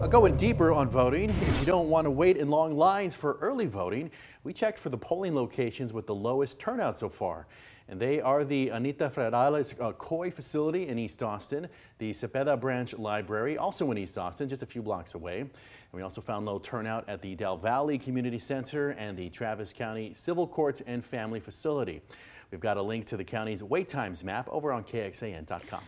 Uh, going deeper on voting, if you don't want to wait in long lines for early voting, we checked for the polling locations with the lowest turnout so far. And they are the Anita Ferrales uh, Coy facility in East Austin, the Cepeda Branch Library, also in East Austin, just a few blocks away. And we also found low turnout at the Del Valle Community Center and the Travis County Civil Courts and Family Facility. We've got a link to the county's wait times map over on KXAN.com.